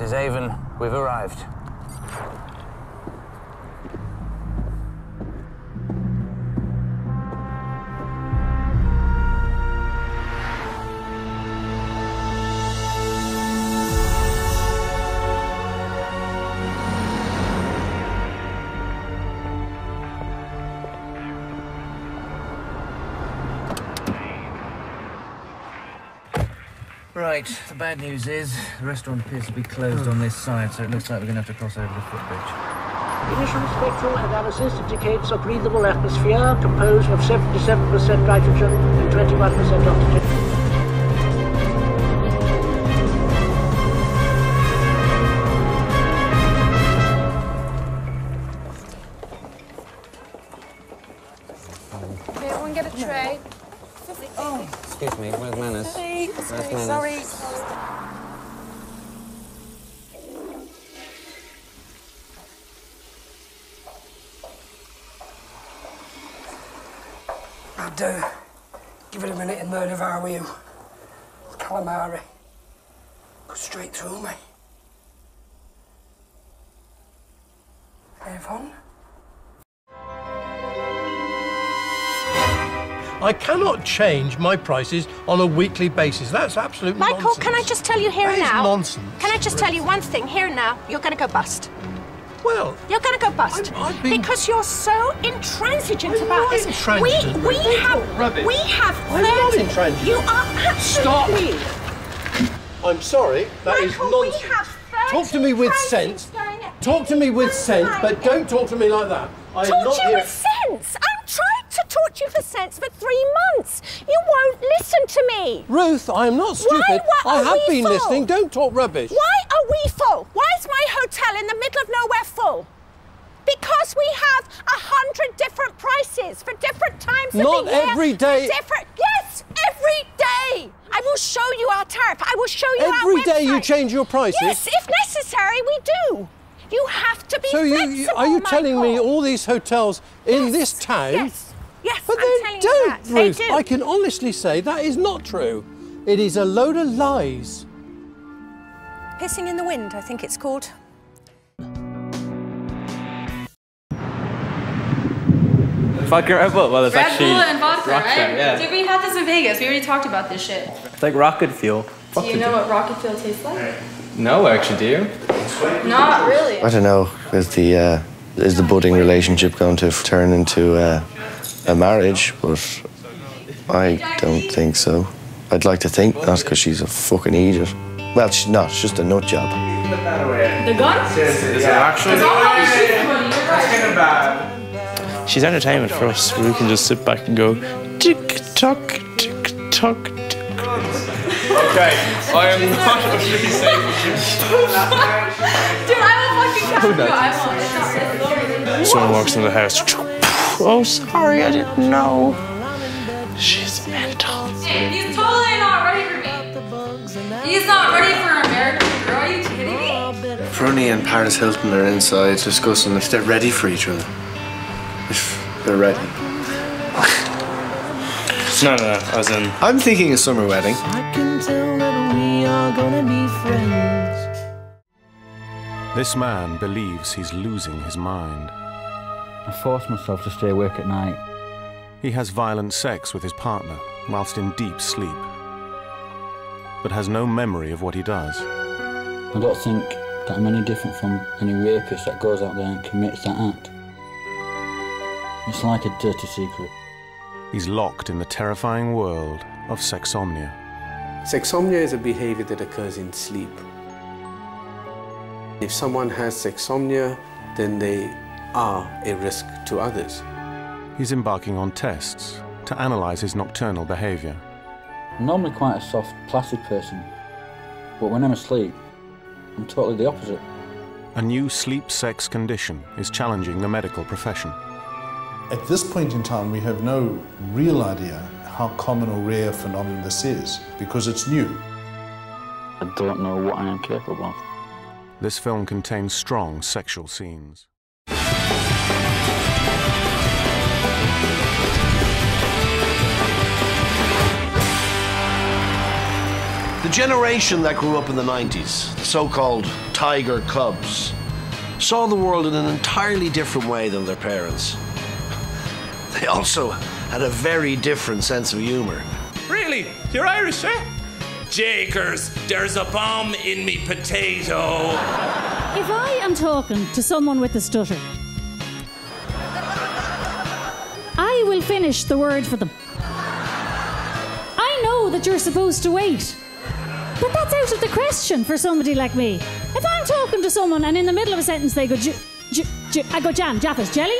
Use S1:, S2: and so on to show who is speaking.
S1: This is Avon. We've arrived. Right, the bad news is the restaurant appears to be closed on this side, so it looks like we're going to have to cross over the footbridge.
S2: Initial spectral analysis indicates a breathable atmosphere composed of 77% nitrogen and 21% oxygen.
S3: Can everyone get a tray? Oh.
S4: Excuse me, where's Menace? Where's Menace?
S3: Sorry.
S5: I'd uh, give it a minute and learn if I were you. Calamari. Go straight through me. Avon?
S6: I cannot change my prices on a weekly basis. That's absolute
S7: Michael,
S6: nonsense.
S7: can I just tell you here
S6: That
S7: and
S6: is
S7: now?
S6: nonsense.
S7: Can I just tell you one thing here and now? You're going to go bust.
S6: Well,
S7: You're going to go bust
S6: I've been-
S7: because you're so intransigent
S6: I'm
S7: about
S6: not
S7: this.
S6: intransigent.
S7: We we have
S6: rubbish.
S7: we have
S6: I'm not intransigent.
S7: You are absolutely.
S6: I'm sorry, that is
S7: Michael, we
S6: nonsense.
S7: have 30
S6: Talk to me with sense. Talk to me with sense, but don't talk to me like that. I am
S7: Talk
S6: not
S7: to you
S6: here.
S7: with sense. I'm you for sense for three months. You won't listen to me.
S6: Ruth, I am not stupid.
S7: what
S6: I have been
S7: for?
S6: listening. Don't talk rubbish.
S7: Why are we full? Why is my hotel in the middle of nowhere full? Because we have a hundred different prices for different times
S6: Not
S7: of the year.
S6: every day.
S7: Different. Yes, every day. I will show you our tariff. I will show you our
S6: Every day you change your prices?
S7: Yes, if necessary, we do. You have to be
S6: So you, you are you telling me all these hotels in
S7: Yes,
S6: this town?
S7: Yes. Yes,
S6: But
S7: I'm
S6: they
S7: telling
S6: don't,
S7: you that. They
S6: Ruth.
S7: do.
S6: I can honestly say that is not true. It is a load of lies.
S7: Pissing in the wind, I think it's called.
S4: Vodka Red Bull. Well, it's
S3: Red
S4: actually
S3: Bull and vodka,
S4: Rockstar,
S3: right?
S4: Yeah.
S3: Dude, we had this in Vegas. We already talked about this shit.
S4: It's like rocket fuel.
S3: Do you know what rocket fuel tastes like?
S4: No, actually, do you?
S3: Not really.
S8: I don't know. Is the uh, is the budding relationship going to turn into uh, a marriage? But I don't think so. I'd like to think not because she's a fucking idiot. Well, she's not. She's just a nut job.
S3: The gun?
S4: Is it actually?
S3: It's all how you shoot somebody. You're right.
S9: She's entertainment for us. We can just sit back and go tick tock, tick tock.
S4: Okay, I am not really.
S3: Dude, I will fucking catch you. I won't. It's not
S9: Someone walks into the house. Oh, sorry, I didn't know. She's mental.
S3: Hey, he's totally not ready for me. He's not ready for an American girl. Are you kidding me?
S8: Rooney and Paris Hilton are inside discussing if they're ready for each other. If they're ready.
S9: No, no, no. As in,
S8: I'm thinking a summer wedding.
S5: I can tell that we are gonna be friends.
S10: This man believes he's losing his mind.
S11: I force myself to stay awake at night.
S10: He has violent sex with his partner whilst in deep sleep, but has no memory of what he does.
S11: I don't think that I'm any different from any rapist that goes out there and commits that act. It's like a dirty secret.
S10: He's locked in the terrifying world of sexomnia.
S12: Sexomnia is a behavior that occurs in sleep. If someone has sexomnia, then they are a risk to others.
S10: He's embarking on tests to analyze his nocturnal behavior.
S11: I'm normally quite a soft, placid person, but when I'm asleep, I'm totally the opposite.
S10: A new sleep sex condition is challenging the medical profession.
S13: At this point in time, we have no real idea how common or rare a phenomenon this is because it's new.
S11: I don't know what I am capable of.
S10: This film contains strong sexual scenes.
S14: Generation that grew up in the 90s, the so called tiger cubs, saw the world in an entirely different way than their parents. They also had a very different sense of humour.
S15: Really? You're Irish, eh? Jakers, there's a bomb in me potato.
S16: If I am talking to someone with a stutter, I will finish the word for them. I know that you're supposed to wait, but that's out of the question for somebody like me. If I'm talking to someone and in the middle of a sentence they go, ju- ju- ju- I go jam, Jaffas, jelly,